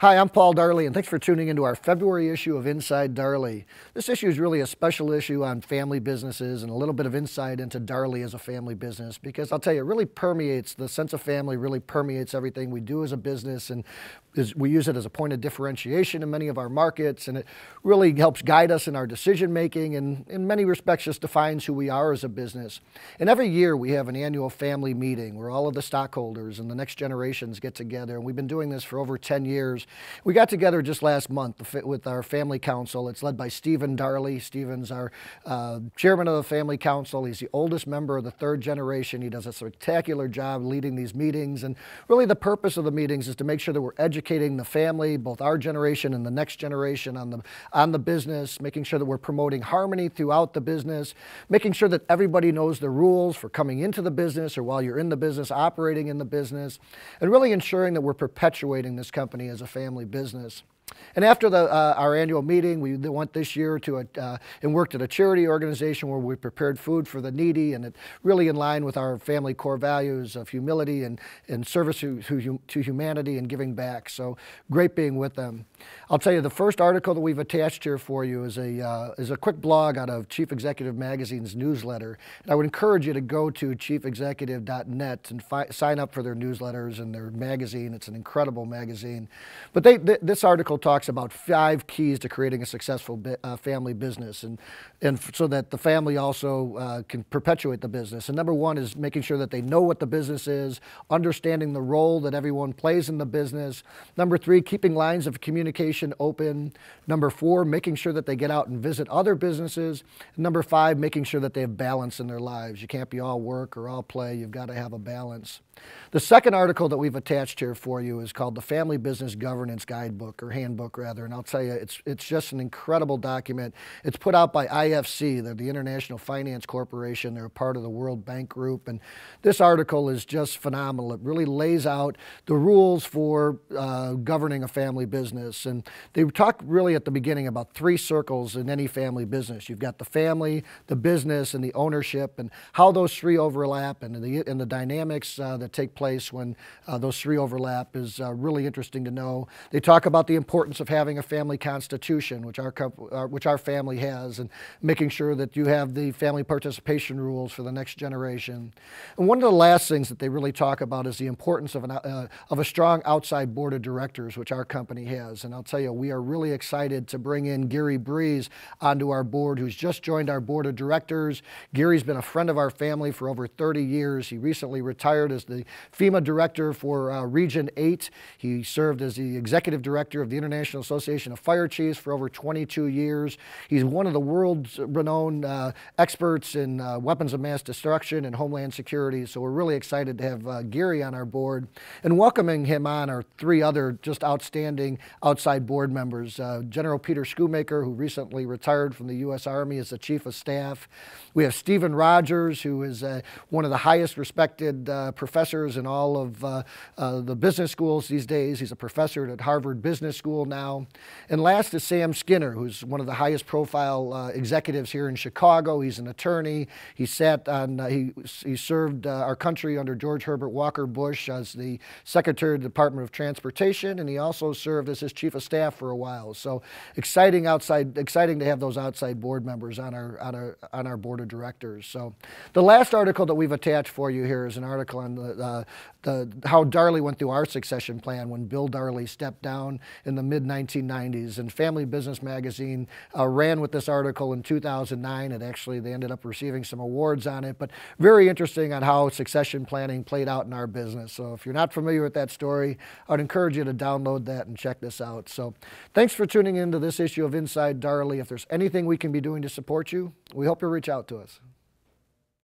Hi, I'm Paul Darley, and thanks for tuning into our February issue of Inside Darley. This issue is really a special issue on family businesses and a little bit of insight into Darley as a family business because I'll tell you, it really permeates, the sense of family really permeates everything we do as a business, and is, we use it as a point of differentiation in many of our markets, and it really helps guide us in our decision making and in many respects just defines who we are as a business. And every year we have an annual family meeting where all of the stockholders and the next generations get together, and we've been doing this for over 10 years we got together just last month with our family council. It's led by Stephen Darley. Stephen's our uh, chairman of the family council. He's the oldest member of the third generation. He does a spectacular job leading these meetings. And really the purpose of the meetings is to make sure that we're educating the family, both our generation and the next generation on the, on the business, making sure that we're promoting harmony throughout the business, making sure that everybody knows the rules for coming into the business or while you're in the business, operating in the business, and really ensuring that we're perpetuating this company as a family business. And after the, uh, our annual meeting, we went this year to a, uh, and worked at a charity organization where we prepared food for the needy, and it really in line with our family core values of humility and, and service to, to, humanity and giving back. So great being with them. I'll tell you, the first article that we've attached here for you is a, uh, is a quick blog out of Chief Executive Magazine's newsletter. And I would encourage you to go to chiefexecutive.net and sign up for their newsletters and their magazine. It's an incredible magazine. But they, th this article talks about five keys to creating a successful uh, family business and, and so that the family also uh, can perpetuate the business. And number one is making sure that they know what the business is, understanding the role that everyone plays in the business. Number three, keeping lines of communication open. Number four, making sure that they get out and visit other businesses. And number five, making sure that they have balance in their lives. You can't be all work or all play. You've got to have a balance. The second article that we've attached here for you is called the Family Business Governance Guidebook, or Handbook rather, and I'll tell you, it's, it's just an incredible document. It's put out by IFC, they're the International Finance Corporation, they're a part of the World Bank Group, and this article is just phenomenal. It really lays out the rules for uh, governing a family business, and they talk really at the beginning about three circles in any family business. You've got the family, the business, and the ownership, and how those three overlap, and the, and the dynamics uh, that take place when uh, those three overlap is uh, really interesting to know. They talk about the importance of having a family constitution, which our, uh, which our family has, and making sure that you have the family participation rules for the next generation. And one of the last things that they really talk about is the importance of, an, uh, of a strong outside board of directors, which our company has. And I'll tell you, we are really excited to bring in Garry Briese onto our board, who's just joined our board of directors. Garry's been a friend of our family for over 30 years. He recently retired as the FEMA director for uh, Region 8. He served as the executive director of the International Association of Fire Chiefs for over 22 years. He's one of the world's renowned uh, experts in uh, weapons of mass destruction and homeland security. So we're really excited to have uh, Garry on our board. And welcoming him on are three other just outstanding outside board members. Uh, General Peter Schoomaker, who recently retired from the U.S. Army as the Chief of Staff. We have Steven Rogers, who is uh, one of the highest respected professors professors in all of uh, uh, the business schools these days. He's a professor at Harvard Business School now. And last is Sam Skinner, who's one of the highest profile uh, executives here in Chicago. He's an attorney. He sat on, uh, he, he served uh, our country under George Herbert Walker Bush as the Secretary of the Department of Transportation, and he also served as his chief of staff for a while. So exciting outside, exciting to have those outside board members on our, on our, on our board of directors. So the last article that we've attached for you here is an article on the, uh, the, how Darley went through our succession plan when Bill Darley stepped down in the mid 1990s. And Family Business Magazine uh, ran with this article in 2009. And actually, they ended up receiving some awards on it. But very interesting on how succession planning played out in our business. So if you're not familiar with that story, I'd encourage you to download that and check this out. So thanks for tuning into this issue of Inside Darley. If there's anything we can be doing to support you, we hope you'll reach out to us.